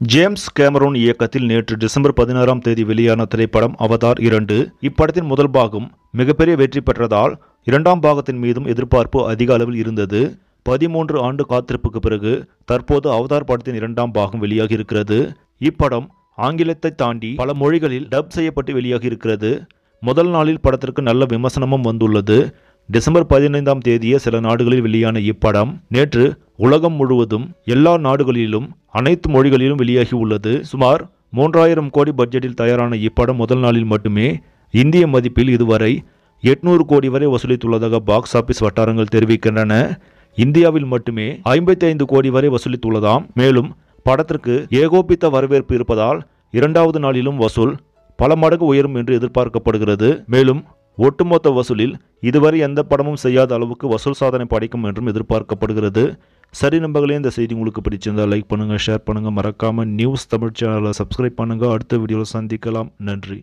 James Cameron இயக்கத்தில் நேற்று December பதினாறாம் தேதி வெளியான திரைப்படம் அவதார் இரண்டு. இப்படத்தின் முதல் பாகம் மிகப்பெரிய வெற்றி பெற்றதால் இரண்டாம் பாகத்தின் மீதும் எதிர்பார்ப்பு அதிக அளவில் இருந்தது. பதிமூன்று ஆண்டு காத்திருப்புக்கு பிறகு தற்போது அவதார் படத்தின் இரண்டாம் பாகம் வெளியாகி இருக்கிறது இப்படம் ஆங்கிலத்தை தாண்டி பல மொழிகளில் டப் செய்யப்பட்டு வெளியாகி இருக்கிறது முதல் நாளில் படத்திற்கு நல்ல விமர்சனமும் வந்துள்ளது. டிசம்பர் பதினைந்தாம் தேதியே சில நாடுகளில் வெளியான இப்படம் நேற்று உலகம் முழுவதும் எல்லா நாடுகளிலும் அனைத்து மொழிகளிலும் வெளியாகி உள்ளது. சுமார் மூன்றாயிரம் கோடி பட்ஜெட்டில் தயாரான இப்படம் முதல் நாளில் மட்டுமே இந்திய மதிப்பில் இதுவரை எட்நூறு கோடி வரை வசூலித்துள்ளதாக பாக்ஸ் ஆபீஸ் வட்டாரங்கள் தெரிவிக்கின்றன. இந்தியாவில் மட்டுமே ஐம்பத்தி ஐந்து கோடி வரை வசூலித்துள்ளதாம். மேலும் படத்திற்கு ஏகோபித்த வரவேற்பு இருப்பதால் இரண்டாவது நாளிலும் வசூல் பல மடங்கு உயரும் என்று எதிர்பார்க்கப்படுகிறது. மேலும் ஒட்டுமொத்த வசூலில் இதுவரை எந்த படமும் செய்யாத அளவுக்கு வசூல் சாதனை படைக்கும் என்றும் எதிர்பார்க்கப்படுகிறது. சரி நம்பர்களே இந்த செய்தி உங்களுக்கு பிடிச்சிருந்தா லைக் பண்ணுங்கள் ஷேர் பண்ணுங்கள் மறக்காமல் நியூஸ் தமிழ் சேனலை சப்ஸ்கிரைப் பண்ணுங்க. அடுத்த வீடியோவில் சந்திக்கலாம். நன்றி.